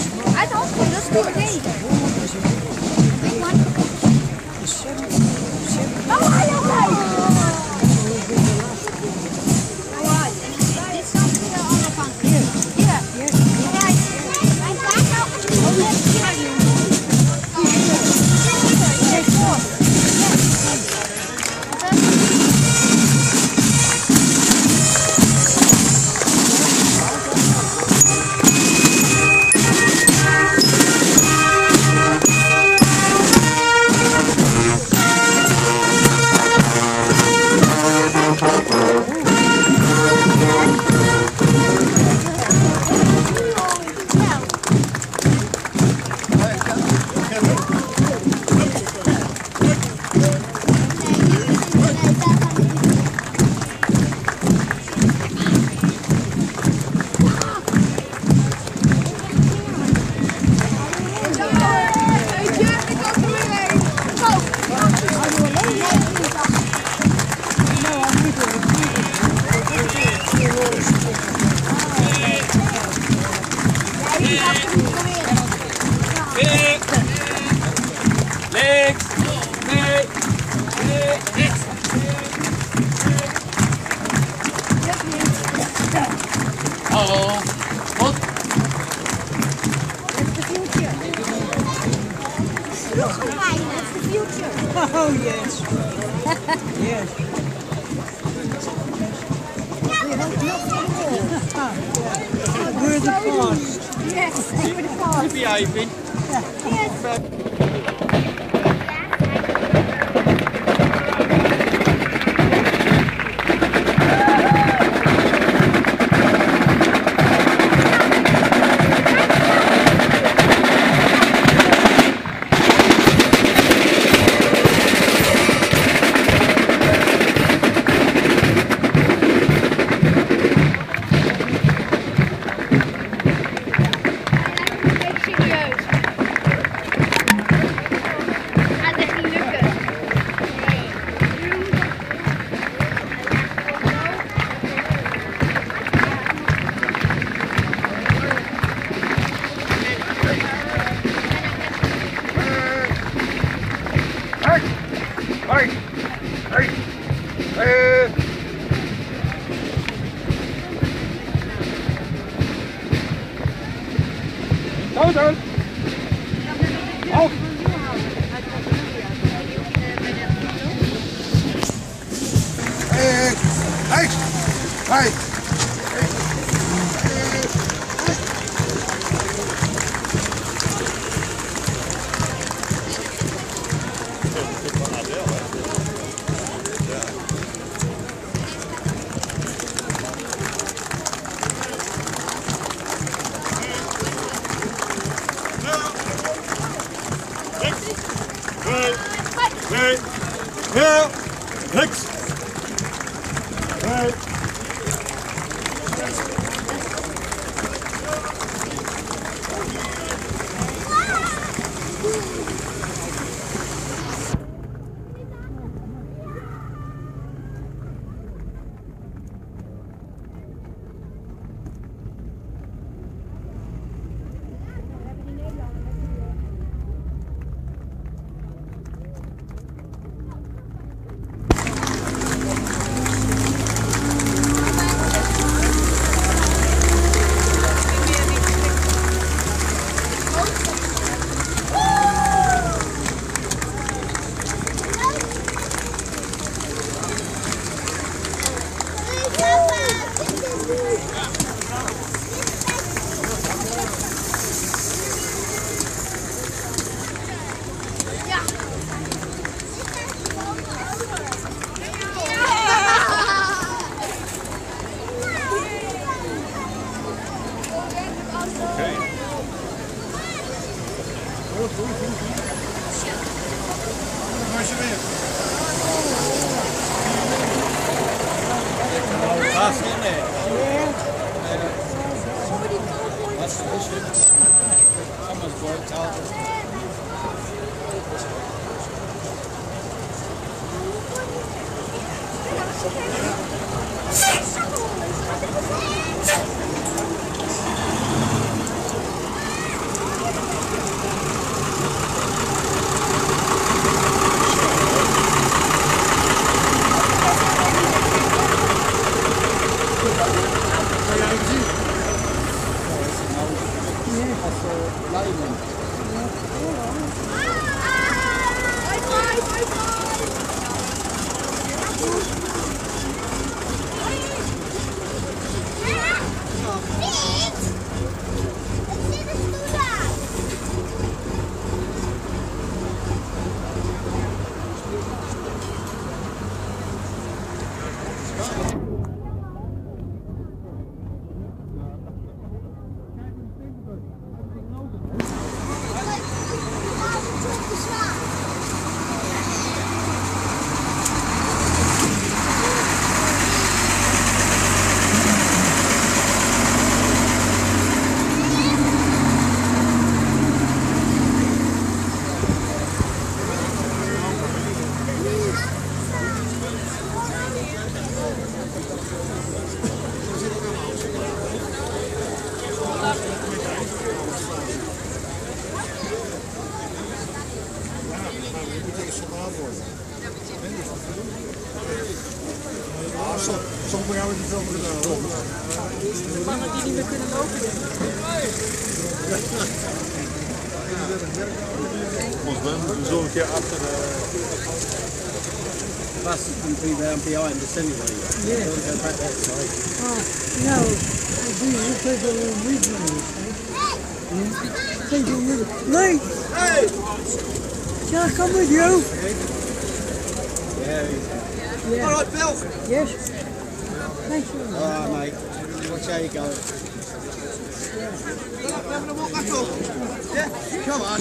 I don't understand. The future. Look, the future. Oh, yes. yes. We're the. Yes, we're the. Yes. Hoi. Hoi. Hoi. Houden. Hoi. Hé, hoi, hoi. hey. Yeah. Next. All right. Wow. Vai, ah, Silêncio. Né? Gedaan. Mannen die niet meer kunnen lopen. Ons ben zo een keer achter de... Bus is going to be round behind us anyway. Yeah. Don't go back that side. Oh, no, these are people with Lee! Hey! Shall I come with you? Yeah. Yeah. All right, Bill. Yes. Thank you. All right, mate. Watch how you go. Come on.